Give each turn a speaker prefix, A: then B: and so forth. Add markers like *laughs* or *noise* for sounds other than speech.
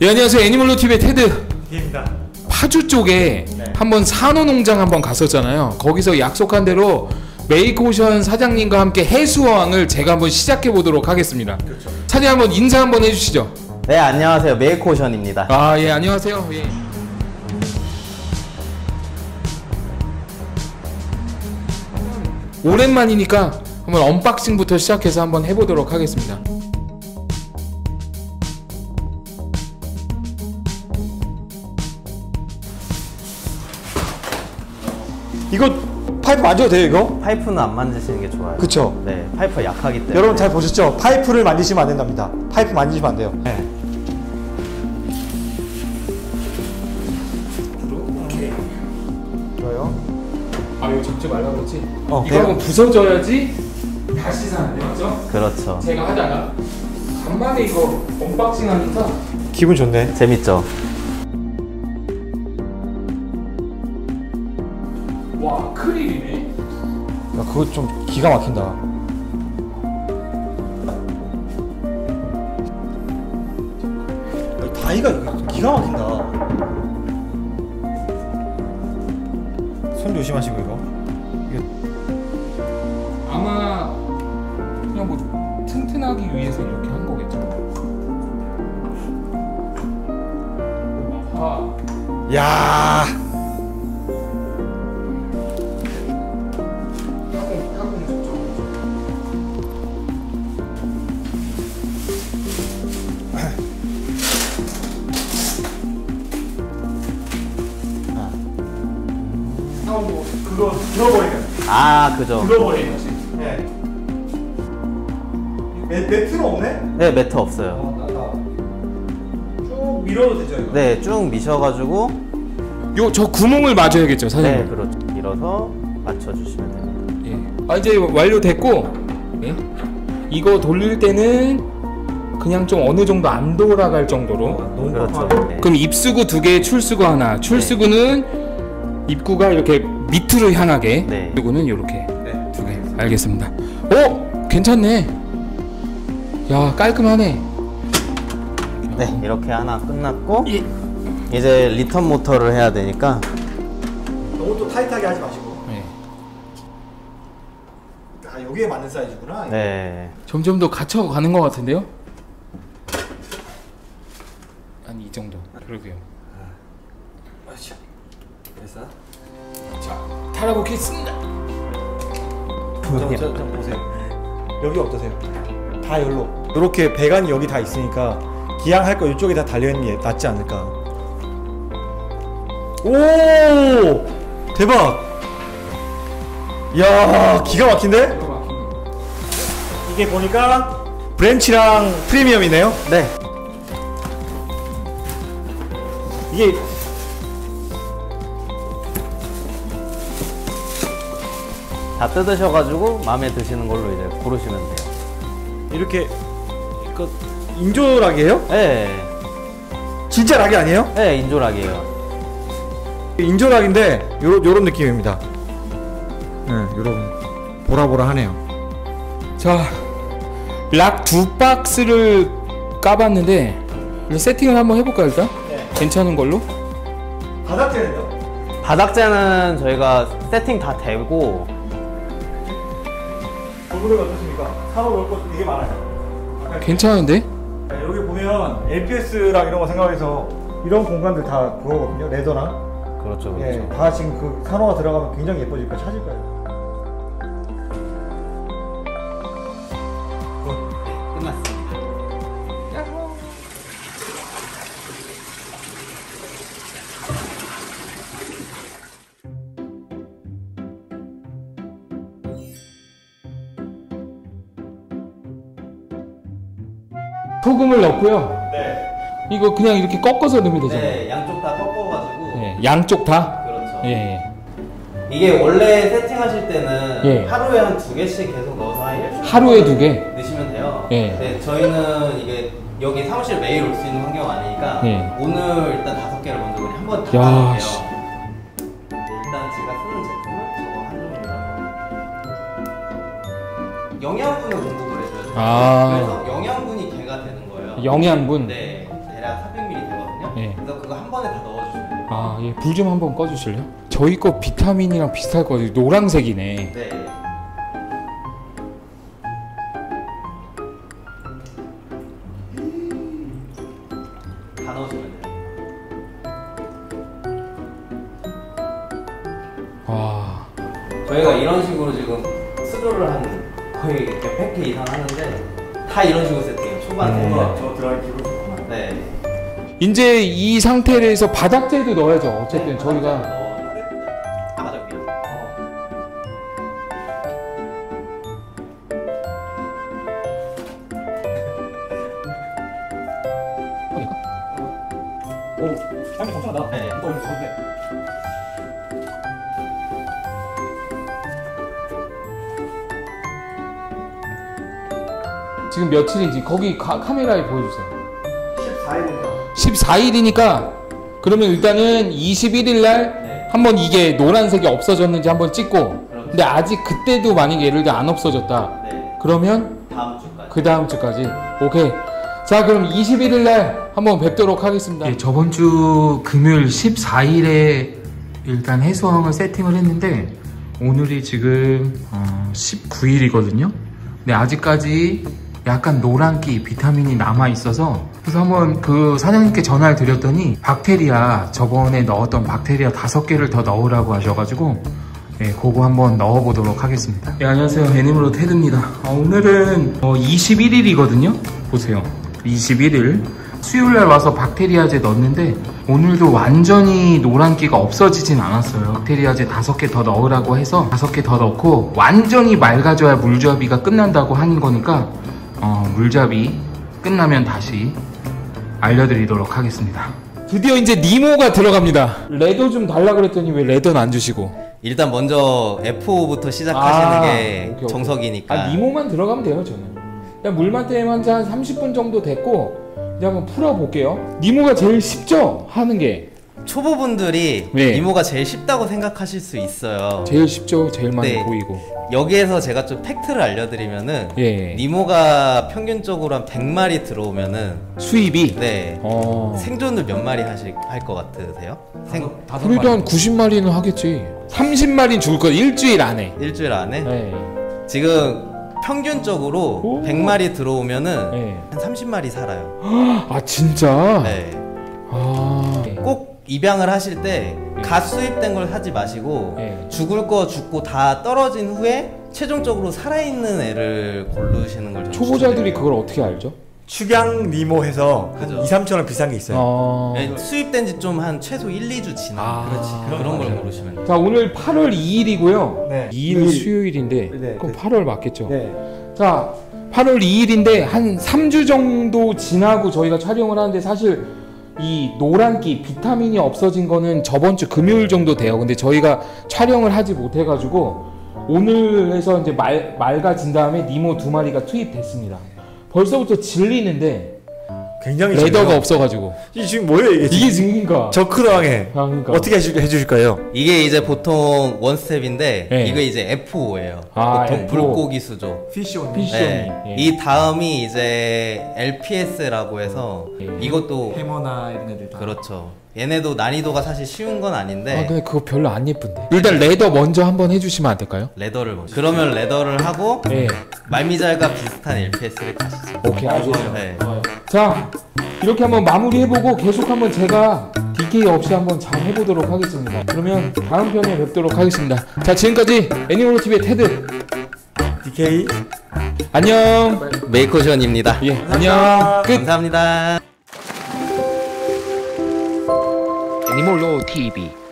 A: 예 안녕하세요 애니멀로 TV의 테드
B: 입니다.
A: 파주 쪽에
B: 네.
A: 한번 산호 농장 한번 갔었잖아요. 거기서 약속한 대로 메이크오션 사장님과 함께 해수어항을 제가 한번 시작해 보도록 하겠습니다.
B: 그렇죠.
A: 사장님 한번 인사 한번 해주시죠.
C: 네 안녕하세요 메이크오션입니다
A: 아 예 안녕하세요. 예. 오랜만이니까 한번 unboxing부터 시작해서 한번 해보도록 하겠습니다.
B: 이거 파이프 만져도 돼요 이거?
C: 파이프는 안 만지시는 게 좋아요
B: 그쵸.
C: 네 파이프 약하기 때문에
B: 여러분 잘 보셨죠? 파이프를 만지시면 안 된답니다. 파이프 만지시면 안 돼요. 네. 좋아요.
A: 아 이거 접지 말라고 그랬지?
B: 어,
A: 이거
B: 돼요?
A: 한번 부서져야지 다시 사는데 맞죠?
C: 그렇죠
A: 제가 하다가 간만에 이거 unboxing 하니까
B: 기분 좋네.
C: 재밌죠
B: 그거 좀 기가 막힌다. 다이가 기가 막힌다. 손 조심하시고 이거. 이게
A: 아마 그냥 뭐 튼튼하기 위해서 이렇게 한 거겠죠 아
B: 야.
A: 아, 뭐
B: 그거 들어버리면.
C: 아 그죠
A: 들어버리는 거지.
B: 네. 매, 매트는 없네?
C: 네 매트 없어요
B: 어, 나다. 쭉 밀어도 되죠 이거?
C: 네쭉 미셔가지고
A: 요 저 구멍을 맞아야겠죠,
C: 네
A: 사장님.
C: 그렇죠 밀어서 맞춰주시면 됩니다
A: 예. 아 이제 완료됐고 예? 이거 돌릴 때는 그냥 좀 어느 정도 안 돌아갈 정도로.
B: 너무
C: 그렇죠.
B: 네.
A: 그럼 입수구 두 개, 출수구 하나. 출수구는 입구가 이렇게 밑으로 향하게.
C: 네.
A: 입구는 이렇게
B: 네.
A: 두 개. 알겠습니다. 오, 괜찮네. 야 깔끔하네.
C: 네 이렇게 하나 끝났고
A: 예.
C: 이제 return 모터를 해야 되니까
B: 너무 또 타이트하게 하지 마시고.
A: 예.
B: 아 여기에 맞는 사이즈구나.
C: 네
A: 점점 더 갇혀 가는 것 같은데요? 자, 달아보겠습니다.
B: 저, 저, 좀 보세요. *laughs* 여기 어떠세요? 다 열로. 이렇게 배관이 여기 다 있으니까 기양 할거 이쪽에 다 달려 있는 게 낫지 않을까. 오! 대박! 이야, 기가 막힌데? 이게 보니까 브랜치랑 프리미엄이네요.
C: 네.
B: 이게
C: 다 뜯으셔가지고 마음에 드시는 걸로 이제 고르시면 돼요
B: 이렇게 그 인조락이에요?
C: 네,
B: 진짜 락이 아니에요?
C: 네 인조락이에요
B: 인조락인데 요런 요런 느낌입니다. 네, 요런 보라보라하네요.
A: 자, 락 두 박스를 까봤는데 세팅을 한번 해볼까 일단?
B: 네.
A: 괜찮은 걸로?
B: 바닥재는요?
C: 바닥재는 저희가 세팅 다 되고
B: 도구를 어떻습니까? 사로 넣을 것 되게 많아요.
A: 괜찮은데?
B: 네, 여기 보면 LPS랑 이런 거 생각해서 이런 공간들 다 그거거든요. 레더나.
C: 그렇죠 그렇죠
B: 예, 다 지금 그 산호가 들어가면 굉장히 예뻐질 거예요. 찾을 거예요.
A: 소금을 넣고요.
B: 네.
A: 이거 그냥 이렇게 꺾어서 넣으면 되잖아요.
C: 네 양쪽 다 꺾어가지고
A: 예, 양쪽 다.
C: 그렇죠
A: 예, 예.
C: 이게 원래 세팅하실 때는
A: 예.
C: 하루에 한 두 개씩 계속 넣어서 한 일주일
A: 하루에 두 개?
C: 넣으시면 돼요.
A: 예.
C: 근데 저희는 이게 여기 사무실 매일 올 수 있는 환경 아니니까
A: 예.
C: 오늘 일단 다섯 개를 먼저 그냥 한번
A: 야,
C: 닫아볼게요.
A: 씨.
C: 네, 일단 제가 쓰는 제품은 저거 한 종입니다. 영양분을 공급을 해줘야 돼요.
A: 아.
C: 그래서 영양
A: 영양분.
C: 네, 대략 400ml
A: 아, 예, 불 좀 한번 꺼주실래요? 저희 거 비타민이랑 비슷할 거예요. 노란색이네.
C: 네. 다 넣으시면 돼요.
A: 와,
C: 저희가 이런 식으로 지금 수조를 한 거의 이렇게 100개 이상 하는데 다 이런 식으로 세팅해요. 초반
A: 음.
B: 저 들어가기 기분 좋구만.
C: 네.
A: 이제 이 상태에서 바닥재도 넣어야죠. 어쨌든
C: 네,
A: 저희가.
B: 오, 향이 괜찮다.
C: 네.
B: 이거 오늘 좋은데.
A: 지금 며칠인지 거기 가- 카메라에 보여주세요.
B: 14일입니다.
A: 14일이니까 그러면 일단은 21일 날
C: 네.
A: 한번 이게 노란색이 없어졌는지 한번 찍고
C: 그렇죠.
A: 근데 아직 그때도 만약에 예를 들어 안 없어졌다
C: 네.
A: 그러면
C: 다음 주까지.
A: 그 다음 주까지 오케이 자 그럼 21일 날 한번 뵙도록 하겠습니다 예, 저번 주 금요일 14일에 일단 해수왕을 세팅을 했는데 오늘이 지금 어, 19일이거든요 근데 아직까지 약간 노란기 비타민이 남아 있어서 그래서 한번 그 사장님께 전화를 드렸더니 박테리아 저번에 넣었던 박테리아 다섯 개를 더 넣으라고 하셔가지고 네, 그거 한번 넣어보도록 하겠습니다. 네, 안녕하세요. 애니멀로 테드입니다. 아, 오늘은 어, 21일이거든요. 보세요. 21일. 수요일날 와서 박테리아제 넣었는데 오늘도 완전히 노란기가 없어지진 않았어요. 박테리아제 다섯 개더 넣으라고 해서 다섯 개더 넣고 완전히 맑아져야 물잡이가 끝난다고 하는 거니까 어, 물잡이 끝나면 다시 알려드리도록 하겠습니다. 드디어 이제 니모가 들어갑니다. 레더 좀 달라 그랬더니 왜 레더는 안 주시고?
C: 일단 먼저 F5부터 시작하시는
A: 아,
C: 게
A: 오케이, 오케이.
C: 정석이니까.
A: 아 니모만 들어가면 돼요 저는 그냥 물만 떼면 한 30분 정도 됐고 이제 한번 풀어볼게요 니모가 제일 쉽죠? 하는 게
C: 초보분들이
A: 네.
C: 이모가 제일 쉽다고 생각하실 수 있어요.
A: 제일 쉽죠 제일 많이
C: 네.
A: 보이고
C: 여기에서 제가 좀 팩트를 알려드리면은
A: 예
C: 니모가 평균적으로 한 100마리 들어오면은
A: 수입이
C: 네
A: 어
C: 생존을 몇 마리 하실 할 것 같으세요? 생
A: 그래도 한 90마리는 하겠지 30마리는 죽을 거 일주일 안에
C: 일주일 안에
A: 네.
C: 지금 평균적으로
A: 오.
C: 100마리 들어오면은
A: 네.
C: 한 30마리 살아요.
A: 아 진짜?
C: 네. 아꼭 입양을 하실 때갓 수입된 걸 하지 마시고
A: 네.
C: 죽을 거 죽고 다 떨어진 후에 최종적으로 살아있는 애를 고르시는 걸
A: 초보자들이. 그걸 어떻게 알죠?
B: 축양 니모 해서 한
C: 그죠.
B: 2, 3천 원 비싼 게 있어요.
A: 어...
C: 네, 수입된 지 좀 한 최소 1, 2주 지난
A: 아,
C: 그렇지
A: 그런
C: 그런 걸
B: 거죠.
C: 고르시면 돼요.
A: 자 오늘 8월 2일이고요
B: 네.
A: 2일
B: 일.
A: 수요일인데
B: 네,
A: 그럼
B: 네.
A: 8월 맞겠죠?
B: 네.
A: 자, 8월 2일인데 한 3주 정도 지나고 저희가 촬영을 하는데 사실 이 노란기 비타민이 없어진 거는 저번 주 금요일 정도 돼요. 근데 저희가 촬영을 하지 못해 가지고 오늘 해서 이제 말, 맑아진 다음에 니모 두 마리가 투입됐습니다. 벌써부터 질리는데
B: 굉장히
A: 레더가
B: 좋네요.
A: 없어 가지고
B: 이 지금 뭐예요 이게?
A: 이게 지금인가?
B: 저크당해. 어떻게 해주, 해주실까요?
C: 이게 이제 보통 원스텝인데
A: 네.
C: 이거 이제 F5예요.
A: 아,
C: 보통
A: F5.
C: 물고기 수조.
B: 피시 온.
A: 피시.
C: 네.
A: 예.
C: 이 다음이 이제 LPS라고 해서
A: 예.
C: 이것도
B: 해머나 이런 애들 다.
C: 그렇죠. 얘네도 난이도가 사실 쉬운 건 아닌데
A: 아, 근데 그거 별로 안 예쁜데. 일단 레더 먼저 한번 해 주시면 안 될까요?
C: leather를 먼저. 그러면 leather를 하고
A: 네.
C: 말미잘과 비슷한 LPS를 가시죠.
A: 오케이, 알겠어요.
C: 네.
A: 자 이렇게 한번 마무리해보고 계속 한번 제가 DK 없이 한번 잘 해보도록 하겠습니다. 그러면 다음 편에 뵙도록 하겠습니다. 자 지금까지 애니멀로TV의 테드.
B: DK.
A: 안녕.
C: 메이크오션입니다.
A: 예 안녕. 끝.
C: 감사합니다.
A: 애니멀로TV